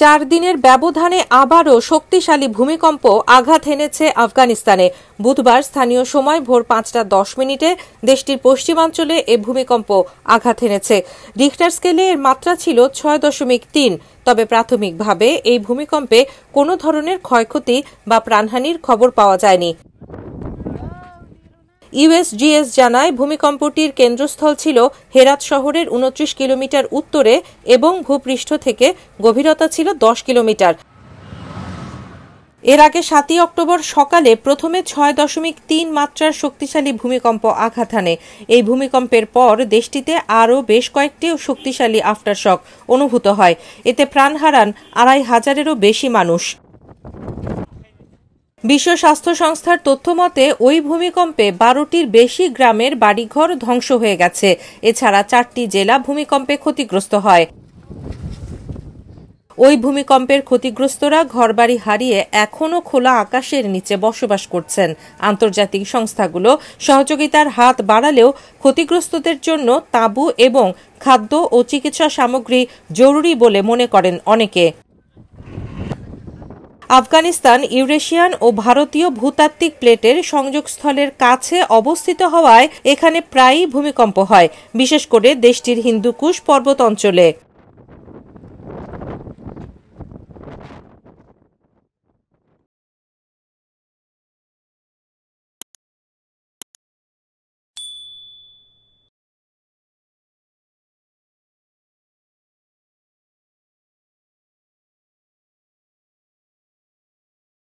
চার দিনের ব্যবধানে আবারও শক্তিশালী ভূমিকম্প আঘাত হেনেছে আফগানিস্তানে। বুধবার স্থানীয় সময় ভোর পাঁচটা দশ মিনিটে দেশটির পশ্চিমাঞ্চলে এ ভূমিকম্প আঘাত হেনেছে রিখটার স্কেলে এর মাত্রা ছিল ছয় দশমিক তিন। তবে প্রাথমিকভাবে এই ভূমিকম্পে কোনো ধরনের ক্ষয়ক্ষতি বা প্রাণহানির খবর পাওয়া যায়নি। ইউএসজিএস জানায়, ভূমিকম্পটির কেন্দ্রস্থল ছিল হেরাত শহরের উনত্রিশ কিলোমিটার উত্তরে এবং ভূপৃষ্ঠ থেকে গভীরতা ছিল দশ কিলোমিটার। এর আগে সাতই অক্টোবর সকালে প্রথমে ছয় দশমিক তিন মাত্রার শক্তিশালী ভূমিকম্প আঘাত হানে। এই ভূমিকম্পের পর দেশটিতে আরও বেশ কয়েকটি শক্তিশালী আফটারশক অনুভূত হয়। এতে প্রাণ হারান আড়াই হাজারেরও বেশি মানুষ। বিশ্ব স্বাস্থ্য সংস্থার তথ্য মতে, ওই ভূমিকম্পে বারোটির বেশি গ্রামের বাড়িঘর ধ্বংস হয়ে গেছে। এছাড়া চারটি জেলা ভূমিকম্পে ক্ষতিগ্রস্ত হয়। ওই ভূমিকম্পের ক্ষতিগ্রস্তরা ঘরবাড়ি হারিয়ে এখনও খোলা আকাশের নিচে বসবাস করছেন। আন্তর্জাতিক সংস্থাগুলো সহযোগিতার হাত বাড়ালেও ক্ষতিগ্রস্তদের জন্য তাঁবু এবং খাদ্য ও চিকিৎসা সামগ্রী জরুরি বলে মনে করেন অনেকে। আফগানিস্তান, ইউরেশিয়ান ও ভারতীয় ভূতাত্ত্বিক প্লেটের সংযোগস্থলের কাছে অবস্থিত হওয়ায় এখানে প্রায়ই ভূমিকম্প হয়, বিশেষ করে দেশটির হিন্দুকুশ পর্বত অঞ্চলে